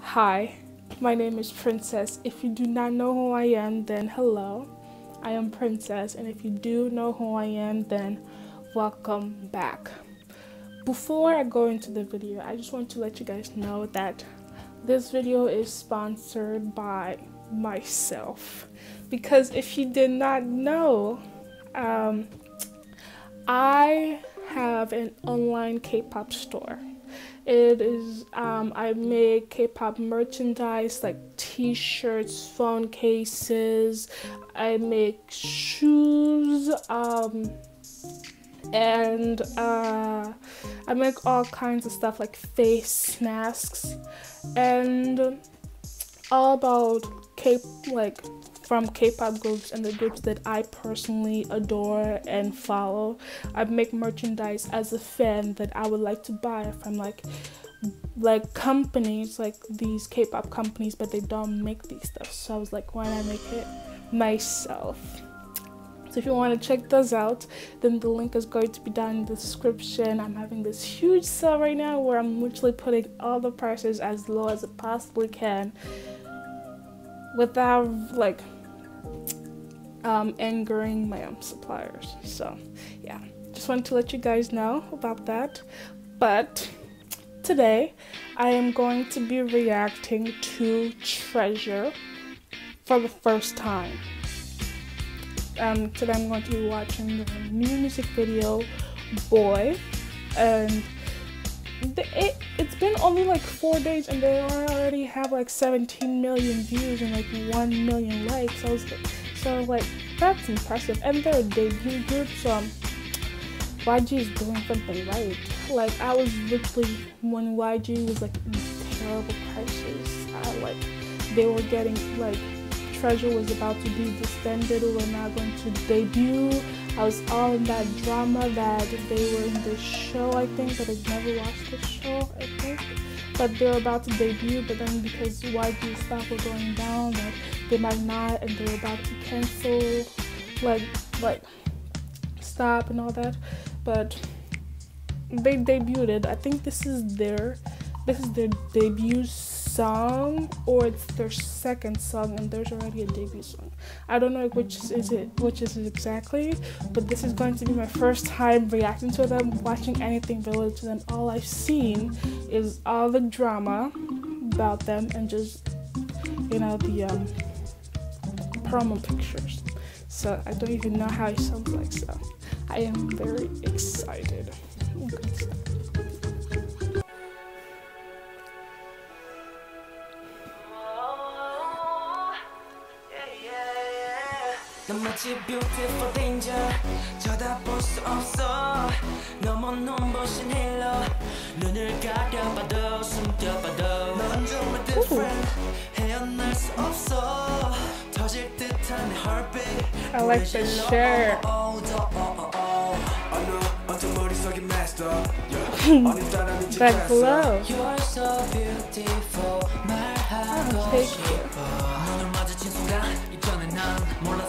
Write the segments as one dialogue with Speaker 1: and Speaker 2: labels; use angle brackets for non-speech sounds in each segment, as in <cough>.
Speaker 1: Hi, my name is Princess. If you do not know who I am, then hello. I am Princess, and if you do know who I am, then welcome back. Before I go into the video, I just want to let you guys know that this video is sponsored by myself. Because if you did not know, um, I have an online K pop store. It is, um, I make K pop merchandise like t shirts, phone cases, I make shoes, um, and uh, I make all kinds of stuff like face masks. And all about K like from K-pop groups and the groups that I personally adore and follow. I make merchandise as a fan that I would like to buy from like like companies like these K-pop companies, but they don't make these stuff. So I was like, why not make it myself? So if you want to check those out, then the link is going to be down in the description. I'm having this huge sale right now where I'm literally putting all the prices as low as it possibly can without like um, angering my um, suppliers. So, yeah, just wanted to let you guys know about that. But today, I am going to be reacting to Treasure for the first time. Um, today, I'm going to be watching the new music video, Boy, and the, it, it's been only like four days and they already have like 17 million views and like 1 million likes. I was so like that's impressive. And they're a debut group, so um, YG is doing something right. Like I was literally when YG was like in terrible crisis. I, like they were getting like Treasure was about to be disbanded or were not going to debut. I was all in that drama that they were in the show, I think, but I've never watched the show, I think. But they were about to debut, but then because YG stuff were going down, that they might not, and they were about to cancel, like, like, stop and all that. But they debuted. I think this is their, this is their debut song or it's their second song and there's already a debut song. I don't know which is it which is it exactly, but this is going to be my first time reacting to them, watching anything related to them. All I've seen is all the drama about them and just you know the um, promo pictures. So I don't even know how it sounds like so I am very excited. 넌 마치 beautiful danger 쳐다볼 수 없어 너무 눈부신 힐러 눈을 가려봐도 숨겨봐도 넌좀 different 헤어날 수 없어 터질 듯한 내 heartbeat I like the shirt <laughs> that glow You are so beautiful I'll take you 난 몰랐었어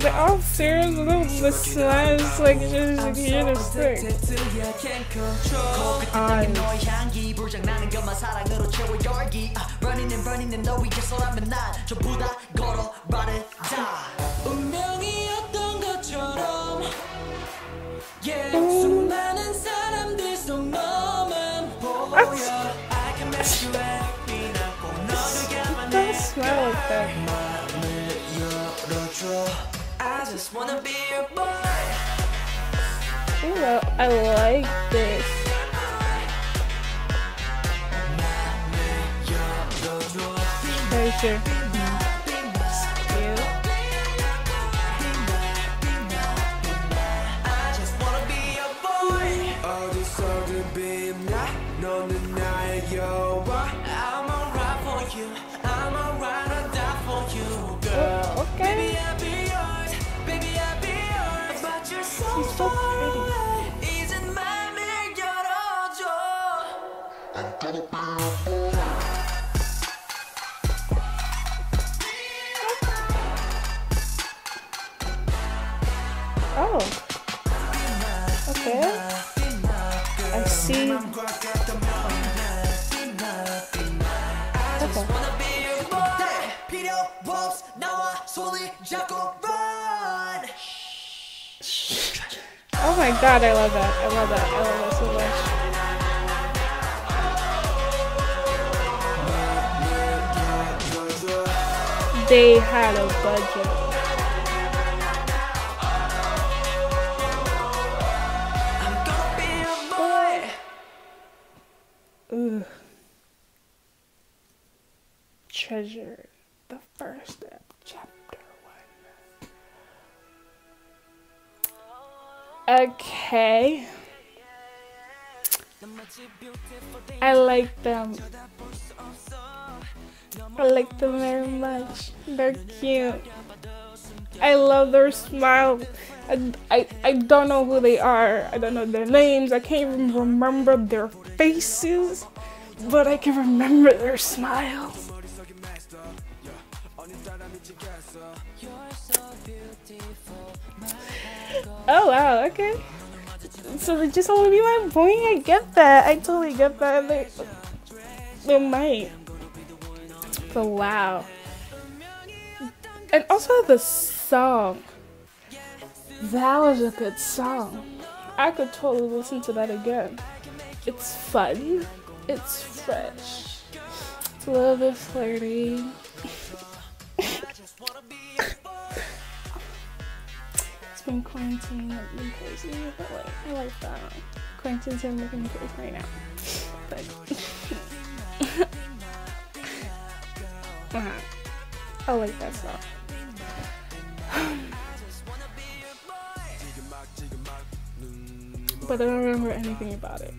Speaker 1: They're all serious the slides like just here to stick. Running wanna be your boy. Ooh, I like this. Treasure. Oh. Okay. I see. Okay. Oh my god, I love that. I love that. I love that so much. they had a budget. Treasure, the first chapter Okay. I like them. I like them very much. They're cute. I love their smile. I, I, I don't know who they are. I don't know their names. I can't even remember their faces, but I can remember their smiles. Oh wow, okay. So they just want to be my boy. I get that. I totally get that. They, they might. But wow. And also the song. That was a good song. I could totally listen to that again. It's fun. It's fresh. It's a little bit flirty. Been quarantine, I've been crazy, but like, I like that. Been making me crazy right now. But. <laughs> Uh-huh. I like that song. <sighs> but I don't remember anything about it.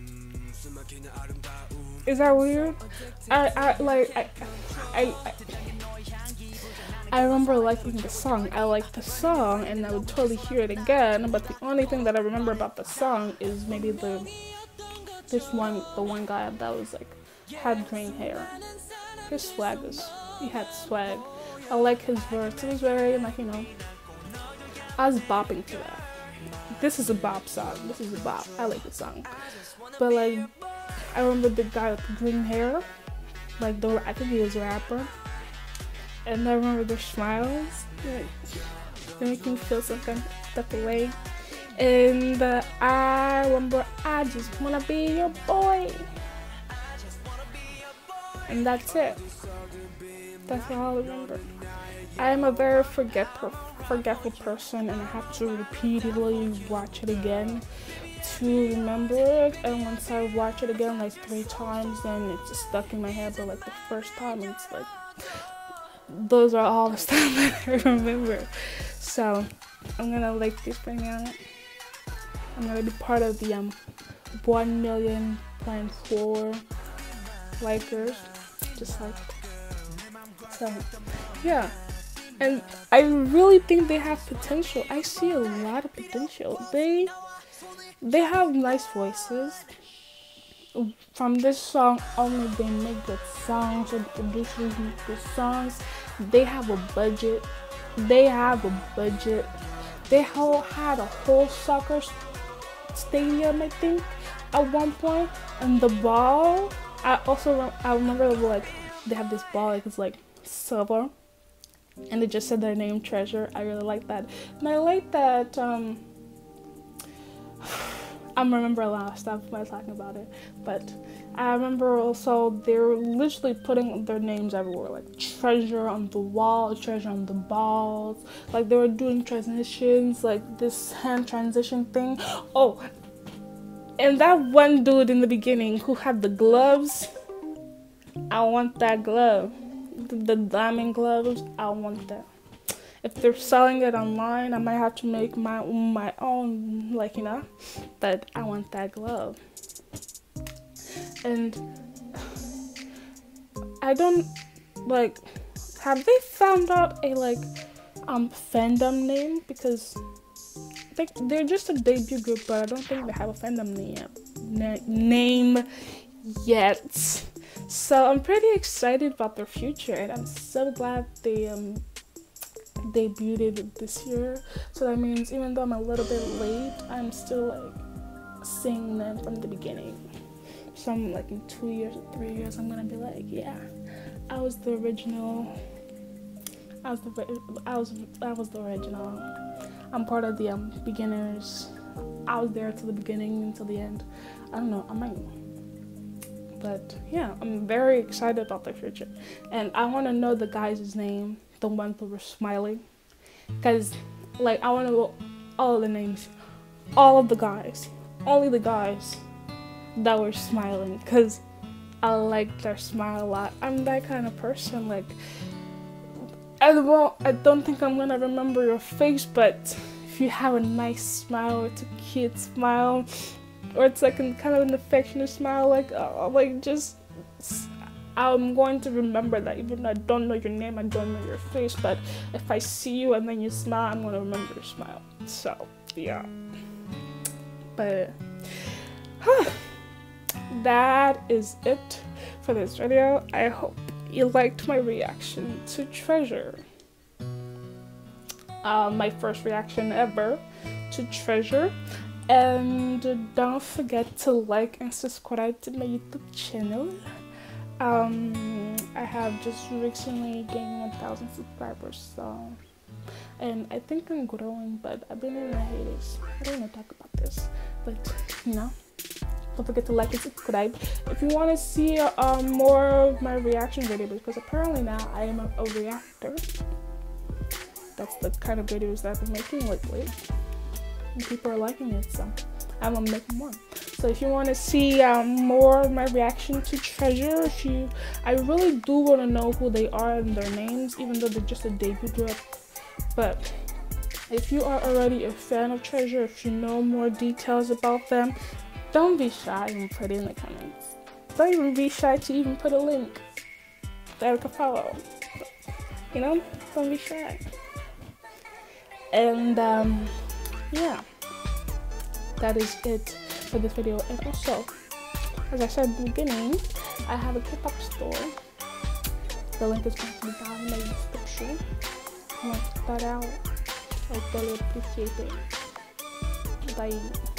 Speaker 1: Is that weird? I, I like I, I, I I remember liking the song. I liked the song and I would totally hear it again, but the only thing that I remember about the song is maybe the this one the one guy that was like had green hair. His swag was he had swag. I like his verse. It was very like you know. I was bopping to that. This is a bop song. This is a bop. I like the song, but like I remember the guy with the green hair, like the I think he was a rapper, and I remember their smiles. Like, they make me feel some kind of way. And uh, I remember I just wanna be your boy. And that's it. That's all I remember. I am a very forget forgetful person and I have to repeatedly watch it again to remember it and once I watch it again like three times then it's stuck in my head but like the first time it's like those are all the <laughs> stuff that I remember. So I'm gonna like this out. I'm gonna be part of the um one million point four likers just like so yeah and i really think they have potential i see a lot of potential they they have nice voices from this song only they make good songs and producers make good songs they have a budget they have a budget they whole had a whole soccer stadium i think at one point. point and the ball I also I remember like they have this ball like it's like silver, and they just said their name Treasure. I really like that, and I like that. Um, I'm remember a lot of stuff when I was talking about it, but I remember also they're literally putting their names everywhere, like treasure on the wall, treasure on the balls. Like they were doing transitions, like this hand transition thing. Oh, and that one dude in the beginning who had the gloves, I want that glove. the, the diamond gloves, I want that. If they're selling it online, I might have to make my my own, like you know, but I want that glove. And I don't like. Have they found out a like um fandom name because they they're just a debut group, but I don't think they have a fandom name. Na- name yet. So I'm pretty excited about their future, and I'm so glad they um debuted this year. So that means even though I'm a little bit late, I'm still like seeing them from the beginning. So I'm like in two years or three years, I'm gonna be like, yeah, I was the original. I was the I was I was the original. I'm part of the um, beginners. I was there to the beginning until the end. I don't know. I might but yeah, I'm very excited about the future. And I want to know the guy's name, the ones who were smiling. Because, like, I want to know all the names, all of the guys, only the guys that were smiling. Because I like their smile a lot. I'm that kind of person. Like, I don't, I don't think I'm gonna remember your face, but if you have a nice smile, it's a cute smile, or it's like a, kind of an affectionate smile, like uh, like just I'm going to remember that even though I don't know your name, I don't know your face, but if I see you and then you smile, I'm gonna remember your smile. So yeah, but huh, that is it for this video. I hope you liked my reaction to Treasure. Uh, my first reaction ever to Treasure. And don't forget to like and subscribe to my YouTube channel. Um, I have just recently gained 1,000 subscribers, so and I think I'm growing, but I've been in a hiatus. I don't want to talk about this, but you know, don't forget to like and subscribe if you want to see um, more of my reaction videos because apparently now I am a, a reactor. That's the kind of videos that I've been making lately and people are liking it so i'm gonna make more. So if you want to see um, more of my reaction to treasure if you i really do want to know who they are and their names even though they're just a debut group. But if you are already a fan of treasure if you know more details about them don't be shy and put in the comments. Don't even be shy to even put a link that I can follow. You know don't be shy. And um yeah, that is it for this video. And also, as I said at the beginning, I have a K-pop store. The link is going to be down in the description. Check that out. I really appreciate it. Bye.